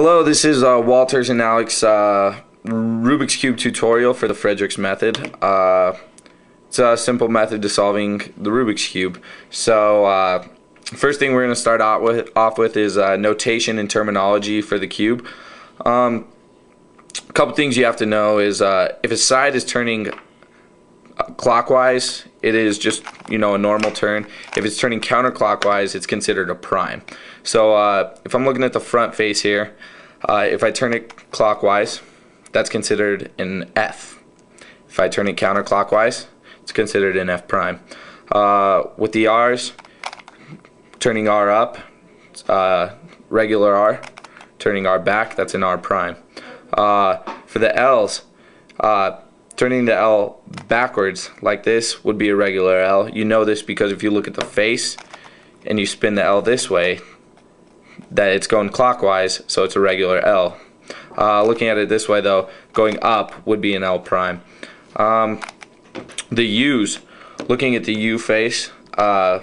Hello, this is uh, Walters and Alex uh, Rubik's Cube tutorial for the Fridrich's method. Uh, it's a simple method to solving the Rubik's Cube. So, uh, first thing we're going to start out with, off with is uh, notation and terminology for the cube. Um, a couple things you have to know is uh, if a side is turning clockwise, it is just you know a normal turn. If it's turning counterclockwise, it's considered a prime. So uh, if I'm looking at the front face here, uh, if I turn it clockwise, that's considered an F. If I turn it counterclockwise, it's considered an F prime. Uh, with the R's, turning R up, uh, regular R, turning R back, that's an R prime. Uh, for the L's, uh, Turning the L backwards like this would be a regular L. You know this because if you look at the face and you spin the L this way, that it's going clockwise, so it's a regular L. Uh, looking at it this way though, going up would be an L prime. Um, the U's, looking at the U face, uh,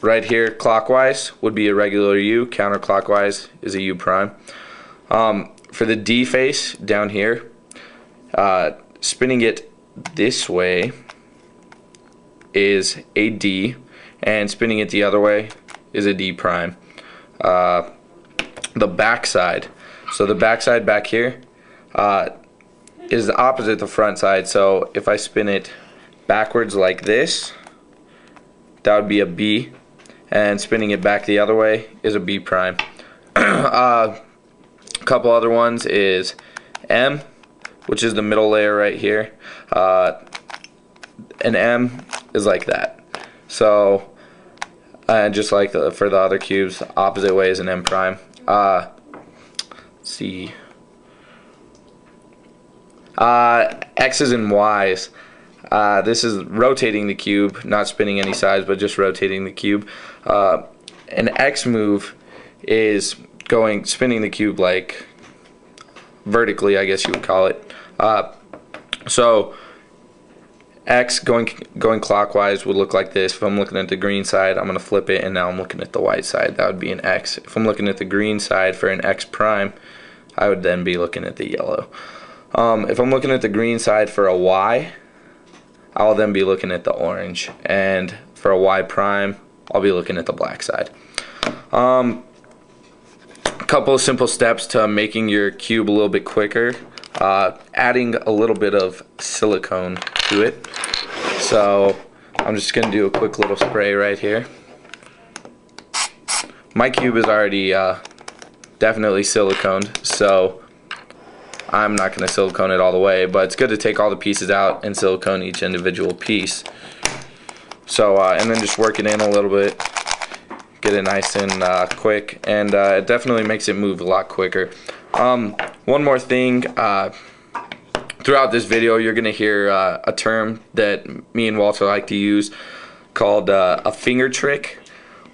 right here clockwise would be a regular U, counterclockwise is a U prime. Um, for the D face down here, uh, spinning it this way is a D and spinning it the other way is a D prime. Uh, the backside, so the backside back here uh, is the opposite the front side. So if I spin it backwards like this, that would be a B, and spinning it back the other way is a B prime. uh, a couple other ones is M which is the middle layer right here. Uh, an M is like that. So, and just like the, for the other cubes, opposite way is an M prime. Uh, let's see. Uh, X's and Y's. Uh, this is rotating the cube, not spinning any sides, but just rotating the cube. Uh, an X move is going spinning the cube like vertically, I guess you would call it. Uh, so X going going clockwise would look like this. If I'm looking at the green side, I'm going to flip it, and now I'm looking at the white side. That would be an X. If I'm looking at the green side for an X prime, I would then be looking at the yellow. Um, if I'm looking at the green side for a Y, I'll then be looking at the orange. And for a Y prime, I'll be looking at the black side. Um, couple of simple steps to making your cube a little bit quicker uh, adding a little bit of silicone to it. So I'm just going to do a quick little spray right here. My cube is already uh, definitely siliconed, so I'm not going to silicone it all the way, but it's good to take all the pieces out and silicone each individual piece. So, uh, and then just work it in a little bit, get it nice and uh, quick, and uh, it definitely makes it move a lot quicker. Um, one more thing. Uh, throughout this video, you're to hear uh, a term that me and Walter like to use called uh, a finger trick,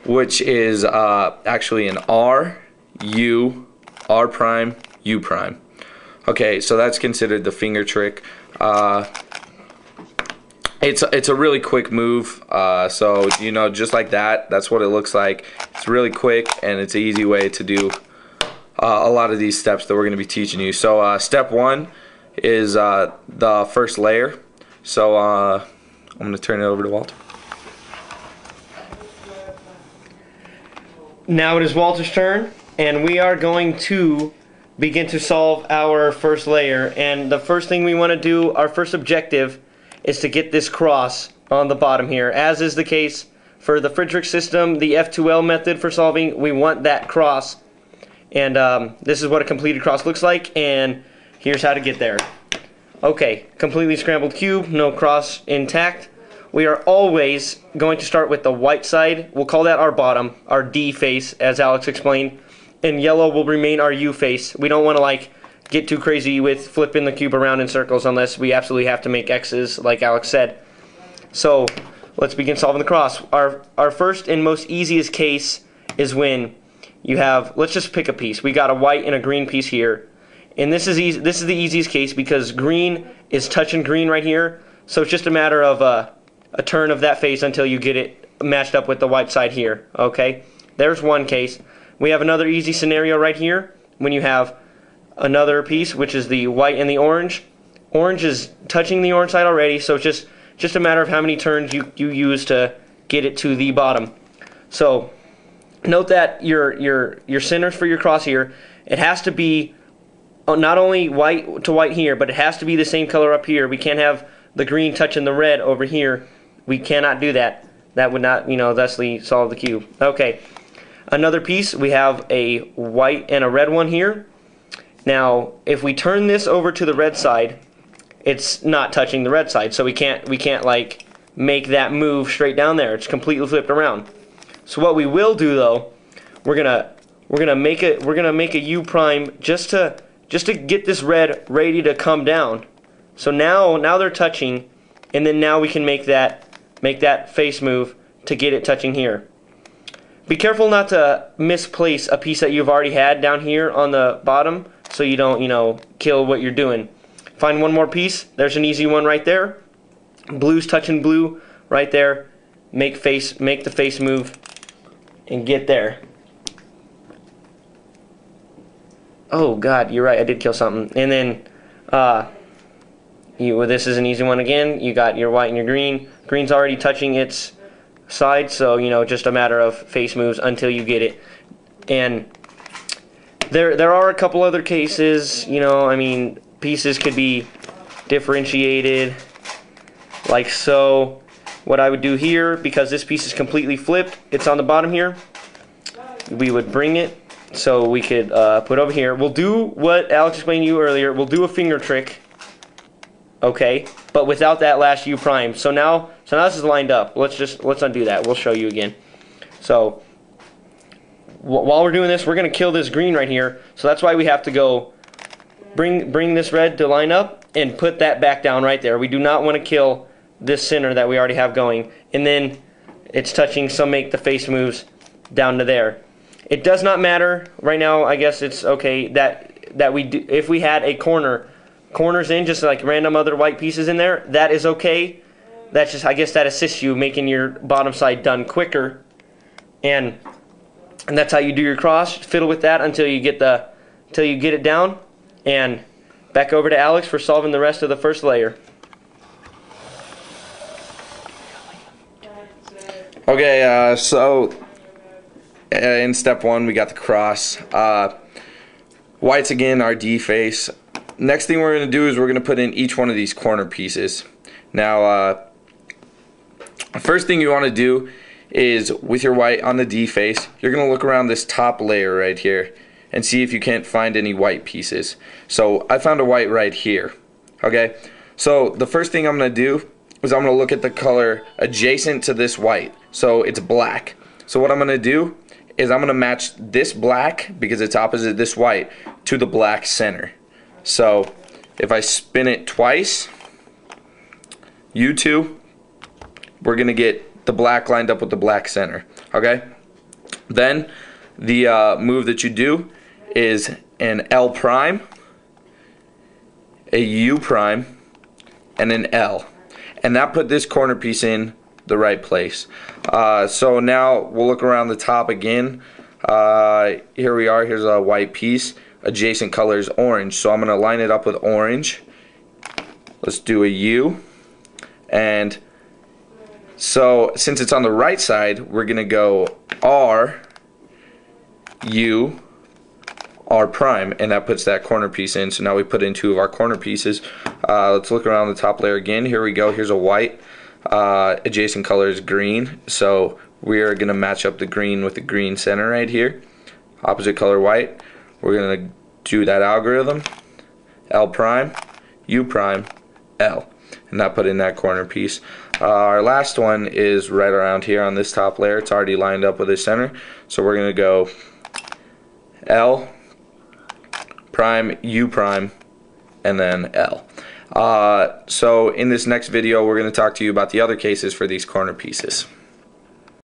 which is uh, actually an R, U, R prime, U prime. Okay, so that's considered the finger trick. It's it's a really quick move. Uh, so you know, just like that, that's what it looks like. It's really quick and it's an easy way to do uh, a lot of these steps that we're going to be teaching you. So uh, step one is uh, the first layer. So uh, I'm going to turn it over to Walter. Now it is Walter's turn, and we are going to begin to solve our first layer. And the first thing we want to do, our first objective, is to get this cross on the bottom here. As is the case for the Fridrich system, the F2L method for solving, we want that cross and um, this is what a completed cross looks like, and here's how to get there. Okay, completely scrambled cube, no cross intact. We are always going to start with the white side. We'll call that our bottom, our D face, as Alex explained. And yellow will remain our U face. We don't want to like get too crazy with flipping the cube around in circles unless we absolutely have to make X's, like Alex said. So let's begin solving the cross. Our, our first and most easiest case is when you have, let's just pick a piece. We got a white and a green piece here. And this is easy, this is the easiest case because green is touching green right here. So it's just a matter of uh, a turn of that face until you get it matched up with the white side here. Okay, there's one case. We have another easy scenario right here. when you have another piece, which is the white and the orange. Orange is touching the orange side already, so it's just just a matter of how many turns you, you use to get it to the bottom. So note that your your your centers for your cross here, it has to be uh, not only white to white here, but it has to be the same color up here. We can't have the green touching the red over here. We cannot do that. That would not, you know, thusly solve the cube. Okay. Another piece, we have a white and a red one here. Now, if we turn this over to the red side, it's not touching the red side, so we can't we can't like make that move straight down there. It's completely flipped around. So what we will do though, we're gonna we're gonna make it we're gonna make a U prime just to just to get this red ready to come down. So now now they're touching, and then now we can make that make that face move to get it touching here. Be careful not to misplace a piece that you've already had down here on the bottom so you don't, you know, kill what you're doing. Find one more piece. There's an easy one right there. Blue's touching blue right there. Make face make the face move and get there. Oh god, you're right. I did kill something. And then uh you well, this is an easy one again. You got your white and your green. Green's already touching its side, so you know, just a matter of face moves until you get it. And there there are a couple other cases, you know, I mean, pieces could be differentiated like so. What I would do here, because this piece is completely flipped, it's on the bottom here, we would bring it so we could uh, put over here. We'll do what Alex explained to you earlier. We'll do a finger trick, okay, but without that last U prime. So now, so now this is lined up. Let's just let's undo that. We'll show you again. So while we're doing this, we're gonna kill this green right here. So that's why we have to go bring bring this red to line up and put that back down right there. We do not want to kill this center that we already have going. And then it's touching, so make the face moves down to there. It does not matter right now. I guess it's okay that that we do, if we had a corner, corners in just like random other white pieces in there, that is okay. That's just I guess that assists you making your bottom side done quicker, and and that's how you do your cross. Fiddle with that until you get the until you get it down, and back over to Alex for solving the rest of the first layer. Okay, uh, so uh, in step one, we got the cross. Uh, whites again, our D face. Next thing we're going to do is we're going to put in each one of these corner pieces. Now, uh, first thing you want to do is with your white on the D face, you're going to look around this top layer right here and see if you can't find any white pieces. So I found a white right here. Okay, so the first thing I'm going to do is I'm going to look at the color adjacent to this white. So it's black. So what I'm going to do is I'm going to match this black, because it's opposite this white, to the black center. So if I spin it twice, U2, we're going to get the black lined up with the black center. Okay? Then the uh, move that you do is an L prime, a U prime, and an L and that put this corner piece in the right place. Uh, so now we'll look around the top again. Uh, here we are, here's a white piece. Adjacent color is orange, so I'm going to line it up with orange. Let's do a U. And so since it's on the right side, we're going to go R, U, R prime, and that puts that corner piece in. So now we put in two of our corner pieces. Uh, let's look around the top layer again. Here we go. Here's a white. Uh, adjacent color is green. So we are going to match up the green with the green center right here. Opposite color white. We're going to do that algorithm. L prime, U prime, L. And not put in that corner piece. Uh, our last one is right around here on this top layer. It's already lined up with the center. So we're going to go L, prime, U prime, and then L. Uh, so in this next video, we're going to talk to you about the other cases for these corner pieces.